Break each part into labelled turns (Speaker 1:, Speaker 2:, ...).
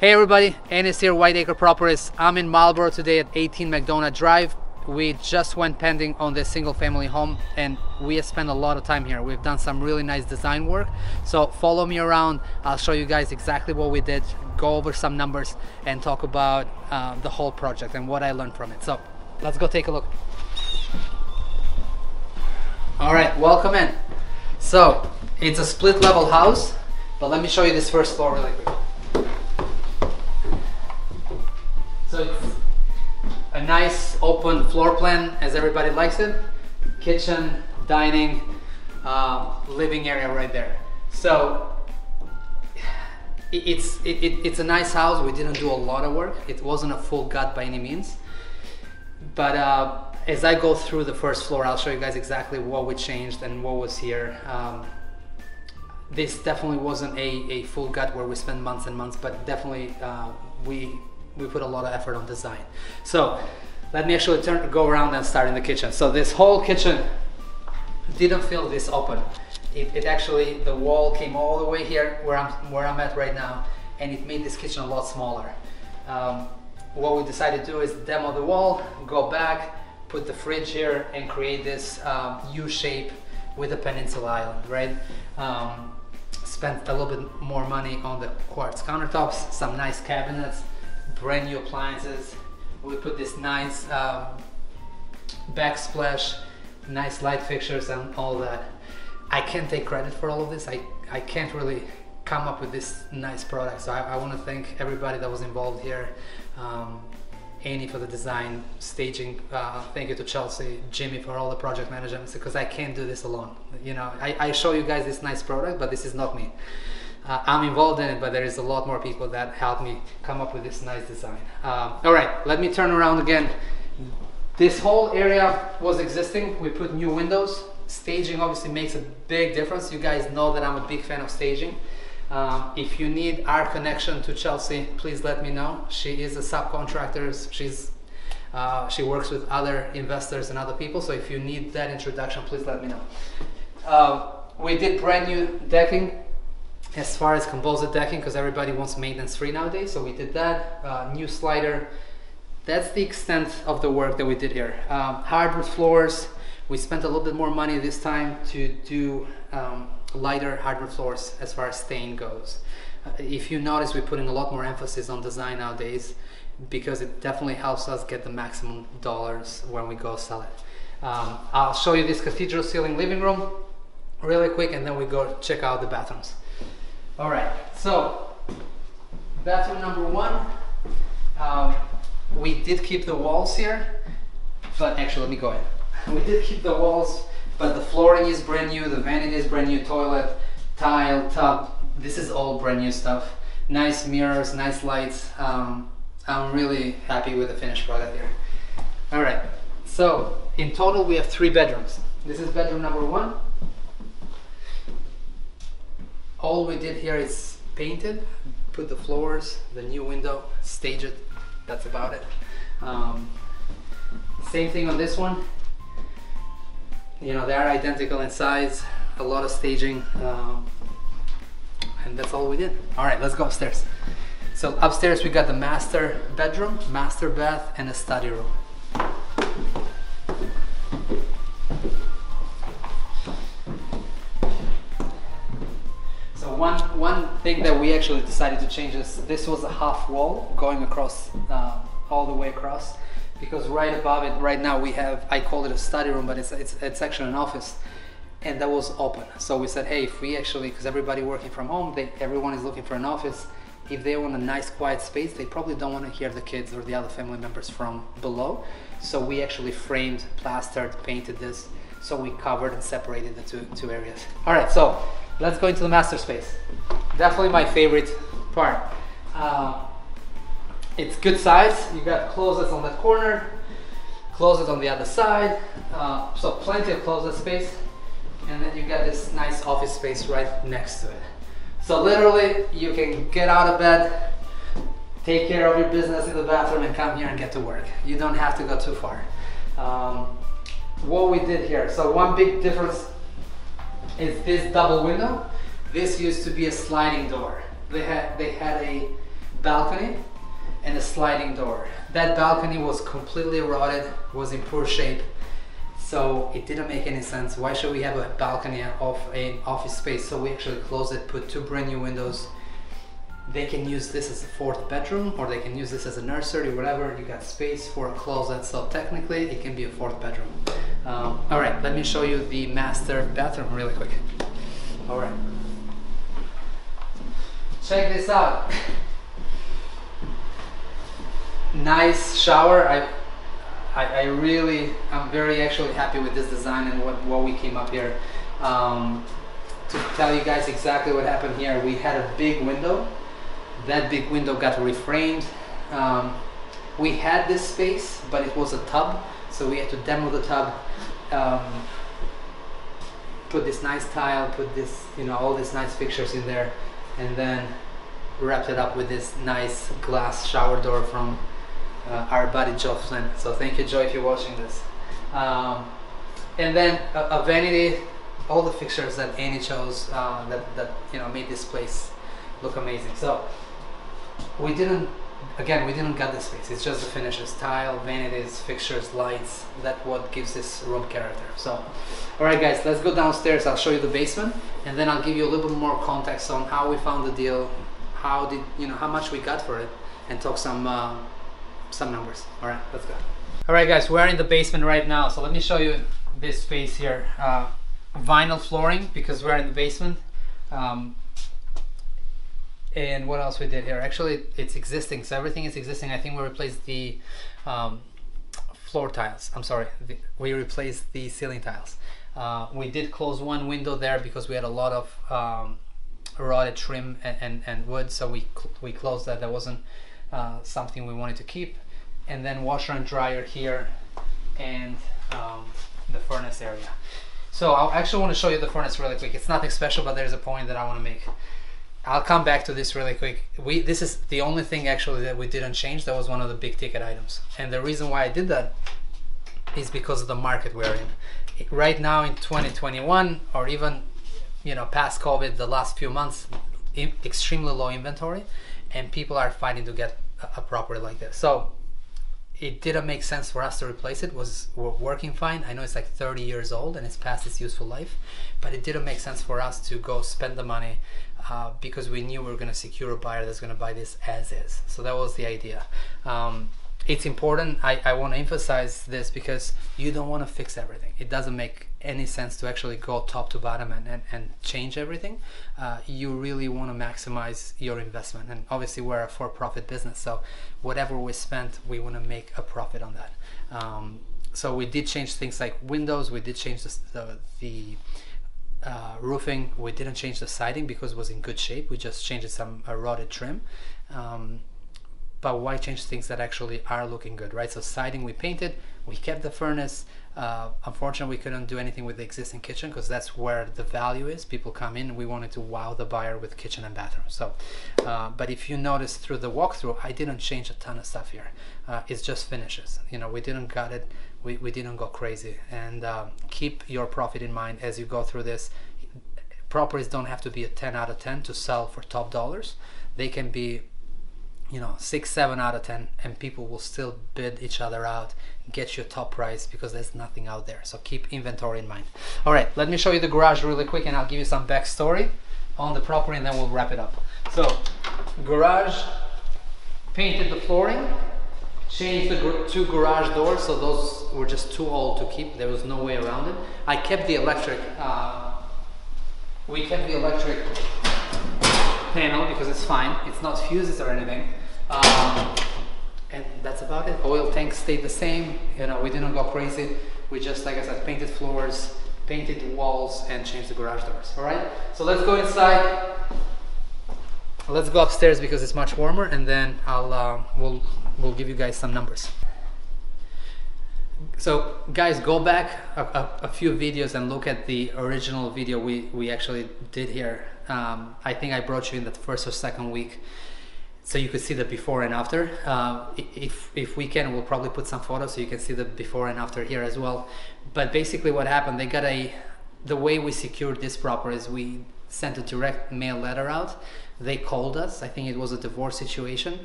Speaker 1: Hey everybody, Enis here, Whiteacre Properties. I'm in Marlborough today at 18 McDonough Drive. We just went pending on this single family home and we have spent a lot of time here. We've done some really nice design work. So follow me around. I'll show you guys exactly what we did, go over some numbers and talk about uh, the whole project and what I learned from it. So let's go take a look. All right, welcome in. So it's a split level house, but let me show you this first floor really quick. So it's a nice open floor plan as everybody likes it. Kitchen, dining, uh, living area right there. So it's it, it, it's a nice house. We didn't do a lot of work. It wasn't a full gut by any means. But uh, as I go through the first floor, I'll show you guys exactly what we changed and what was here. Um, this definitely wasn't a, a full gut where we spent months and months, but definitely uh, we we put a lot of effort on design. So let me actually turn, go around and start in the kitchen. So this whole kitchen didn't feel this open. It, it, actually, the wall came all the way here where I'm, where I'm at right now and it made this kitchen a lot smaller. Um, what we decided to do is demo the wall, go back, put the fridge here and create this um, U shape with a peninsula island, right? Um, spent a little bit more money on the quartz countertops, some nice cabinets, brand new appliances. We put this nice um, backsplash, nice light fixtures and all that. I can't take credit for all of this. I, I can't really come up with this nice product. So I, I want to thank everybody that was involved here. Um, for the design, staging. Uh, thank you to Chelsea, Jimmy for all the project management because I can't do this alone. You know, I, I show you guys this nice product, but this is not me uh, I'm involved in it, but there is a lot more people that helped me come up with this nice design. Um, all right, let me turn around again. This whole area was existing. We put new windows. Staging obviously makes a big difference. You guys know that I'm a big fan of staging. Um, if you need our connection to Chelsea, please let me know. She is a subcontractor. She's uh, she works with other investors and other people. So if you need that introduction, please let me know. Uh, we did brand new decking as far as composite decking because everybody wants maintenance free nowadays so we did that. Uh, new slider. That's the extent of the work that we did here. Um, hardwood floors we spent a little bit more money this time to do um, lighter hardwood floors as far as stain goes. Uh, if you notice we're putting a lot more emphasis on design nowadays because it definitely helps us get the maximum dollars when we go sell it. Um, I'll show you this cathedral ceiling living room really quick and then we go check out the bathrooms all right, so bathroom number one. Um, we did keep the walls here, but actually, let me go ahead. We did keep the walls, but the flooring is brand new, the vanity is brand new, toilet, tile, tub. This is all brand new stuff. Nice mirrors, nice lights. Um, I'm really happy with the finished product here. All right, so in total we have three bedrooms. This is bedroom number one all we did here is painted, put the floors, the new window, stage it, that's about it. Um, same thing on this one. You know, they are identical in size, a lot of staging, um, and that's all we did. All right, let's go upstairs. So upstairs we got the master bedroom, master bath, and a study room. Thing that we actually decided to change is this was a half wall going across uh, all the way across because right above it right now we have I call it a study room but it's it's, it's actually an office and that was open. So we said hey if we actually because everybody working from home they everyone is looking for an office. If they want a nice quiet space they probably don't want to hear the kids or the other family members from below. So we actually framed plastered painted this. So we covered and separated the two, two areas. All right so let's go into the master space. Definitely my favorite part. Uh, it's good size. You got closets on the corner, closet on the other side. Uh, so plenty of closet space. And then you got this nice office space right next to it. So literally, you can get out of bed, take care of your business in the bathroom, and come here and get to work. You don't have to go too far. Um, what we did here. So one big difference is this double window. This used to be a sliding door. They had they had a balcony and a sliding door. That balcony was completely rotted, was in poor shape. So it didn't make any sense. Why should we have a balcony of an office space? So we actually closed it, put two brand new windows. They can use this as a fourth bedroom or they can use this as a nursery, whatever. You got space for a closet. So technically it can be a fourth bedroom. Um, all right, let me show you the master bathroom really quick. All right. Check this out. nice shower. I, I, I really, I'm very actually happy with this design and what, what we came up here. Um, to tell you guys exactly what happened here, we had a big window. That big window got reframed. Um, we had this space, but it was a tub, so we had to demo the tub. Um, put this nice tile, put this, you know, all these nice fixtures in there, and then wrapped it up with this nice glass shower door from uh, our buddy Joe Flynn. So thank you, Joe, if you're watching this. Um, and then a, a, vanity, all the fixtures that Annie chose uh, that, that you know made this place look amazing. So we didn't, again, we didn't gut this space. It's just the finishes, tile, vanities, fixtures, lights. That what gives this room character. So, all right, guys, let's go downstairs. I'll show you the basement, and then I'll give you a little bit more context on how we found the deal, how did you know how much we got for it, and talk some. Uh, some numbers. All right, let's go. All right, guys, we're in the basement right now. So let me show you this space here. Uh, vinyl flooring because we're in the basement. Um, and what else we did here? Actually, it's existing. So everything is existing. I think we replaced the um, floor tiles. I'm sorry. The, we replaced the ceiling tiles. Uh, we did close one window there because we had a lot of um, rotted trim and, and, and wood. So we, cl we closed that. That wasn't uh, something we wanted to keep and then washer and dryer here and um, the furnace area so I actually want to show you the furnace really quick it's nothing special but there's a point that I want to make I'll come back to this really quick we this is the only thing actually that we didn't change that was one of the big ticket items and the reason why I did that is because of the market we're in right now in 2021 or even you know past COVID the last few months extremely low inventory and people are fighting to get a, property like this. So it didn't make sense for us to replace it. it was working fine. I know it's like 30 years old and it's past its useful life, but it didn't make sense for us to go spend the money uh, because we knew we were going to secure a buyer that's going to buy this as is. So that was the idea. Um, it's important. I, I want to emphasize this because you don't want to fix everything. It doesn't make any sense to actually go top to bottom and, and, and change everything. Uh, you really want to maximize your investment. And obviously, we're a for profit business. So, whatever we spend, we want to make a profit on that. Um, so, we did change things like windows, we did change the, the, the uh, roofing, we didn't change the siding because it was in good shape. We just changed some uh, rotted trim. Um, but why change things that actually are looking good, right? So siding we painted, we kept the furnace. Uh, unfortunately, we couldn't do anything with the existing kitchen because that's where the value is. People come in, we wanted to wow the buyer with kitchen and bathroom. So, uh, but if you notice through the walkthrough, I didn't change a ton of stuff here. Uh, it's just finishes. You know, we didn't gut it, we, we didn't go crazy. And uh, keep your profit in mind as you go through this. Properties don't have to be a 10 out of 10 to sell for top dollars. They can be you know six seven out of ten and people will still bid each other out get your top price because there's nothing out there so keep inventory in mind all right let me show you the garage really quick and i'll give you some backstory on the property and then we'll wrap it up so garage painted the flooring changed the two garage doors so those were just too old to keep there was no way around it i kept the electric uh, we kept the electric panel because it's fine it's not fuses or anything um, and that's about it. Oil tank stayed the same. You know, we didn't go crazy. We just, like I said, painted floors, painted walls, and changed the garage doors. All right. So let's go inside. Let's go upstairs because it's much warmer, and then I'll uh, we'll we'll give you guys some numbers. so guys go back a, a, a, few videos and look at the original video we we actually did here. Um, i think i brought you in the first or second week so you could see the before and after. Uh, if if we can we'll probably put some photos so you can see the before and after here as well. But basically what happened they got a the way we secured this property is we sent a direct mail letter out. They called us. I think it was a divorce situation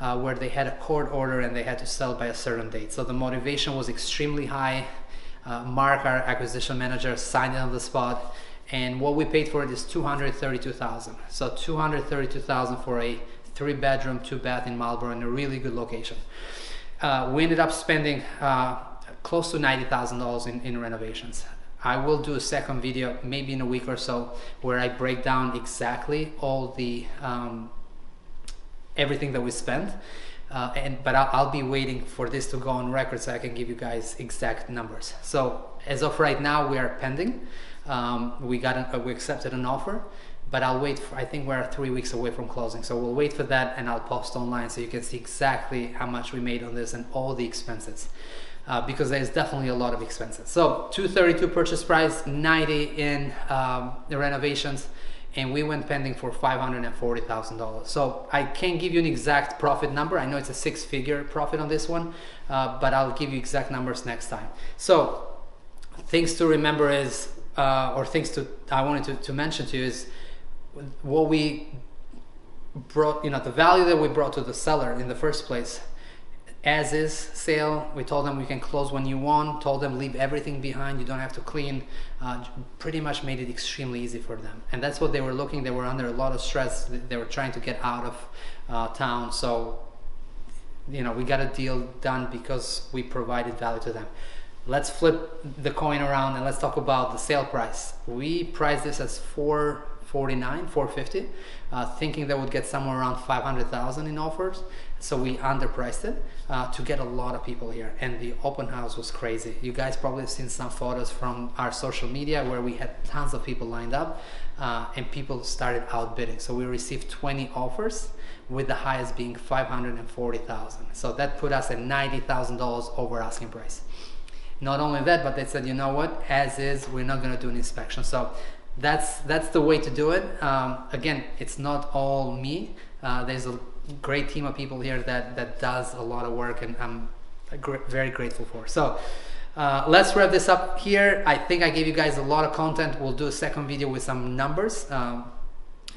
Speaker 1: uh, where they had a court order and they had to sell by a certain date. So the motivation was extremely high. Uh, Mark, our acquisition manager, signed it on the spot, and what we paid for it is 232,000. So 232,000 for a three-bedroom, two-bath in Marlborough in a really good location. Uh, we ended up spending uh, close to $90,000 in, in renovations. I will do a second video, maybe in a week or so, where I break down exactly all the um, everything that we spent. Uh, and but I'll, I'll, be waiting for this to go on record so I can give you guys exact numbers. So as of right now, we are pending. Um, we got an, uh, we accepted an offer, but I'll wait. For, I think we're three weeks away from closing, so we'll wait for that, and I'll post online so you can see exactly how much we made on this and all the expenses. Uh, because there's definitely a lot of expenses. So 232 purchase price, 90 in um, the renovations and we went pending for $540,000. So I can't give you an exact profit number. I know it's a six figure profit on this one, uh, but I'll give you exact numbers next time. So things to remember is, uh, or things to I wanted to, to mention to you is what we brought, you know, the value that we brought to the seller in the first place as is sale. We told them we can close when you want, told them leave everything behind, you don't have to clean. Uh, pretty much made it extremely easy for them. And that's what they were looking, they were under a lot of stress, they were trying to get out of uh, town. So, you know, we got a deal done because we provided value to them. Let's flip the coin around and let's talk about the sale price. We priced this as 449, 450, uh, thinking that would get somewhere around 500,000 in offers. So we underpriced it uh, to get a lot of people here. And the open house was crazy. You guys probably have seen some photos from our social media where we had tons of people lined up uh, and people started outbidding. So we received 20 offers with the highest being 540,000. So that put us at $90,000 over asking price. Not only that, but they said, you know what, as is, we're not gonna do an inspection. So that's that's the way to do it. Um, again, it's not all me. Uh, there's a great team of people here that that does a lot of work, and I'm very grateful for. So. Uh, let's wrap this up here. I think I gave you guys a lot of content. We'll do a second video with some numbers. Um,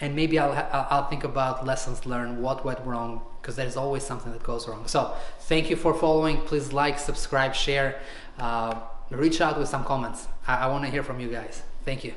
Speaker 1: and maybe I'll, I'll think about lessons learned, what went wrong, because there's always something that goes wrong. So thank you for following. Please like, subscribe, share, uh, reach out with some comments. I, I want to hear from you guys. Thank you.